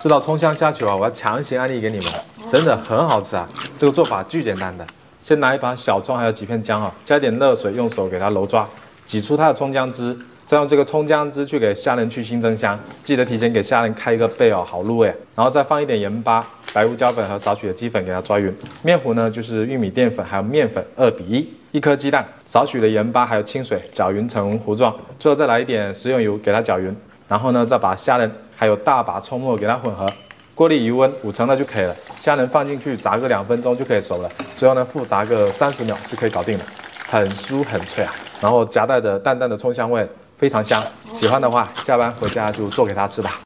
这道葱香虾球啊，我要强行安利给你们，真的很好吃啊！这个做法巨简单的，先拿一把小葱，还有几片姜啊，加点热水，用手给它揉抓，挤出它的葱姜汁，再用这个葱姜汁去给虾仁去腥增香。记得提前给虾仁开一个背哦，好入味。然后再放一点盐巴、白胡椒粉和少许的鸡粉给它抓匀。面糊呢就是玉米淀粉还有面粉二比一，一颗鸡蛋，少许的盐巴还有清水搅匀成糊状。最后再来一点食用油给它搅匀。然后呢，再把虾仁还有大把葱末给它混合，锅里余温五成的就可以了。虾仁放进去炸个两分钟就可以熟了，最后呢复炸个三十秒就可以搞定了，很酥很脆啊。然后夹带着淡淡的葱香味，非常香。喜欢的话，下班回家就做给他吃吧。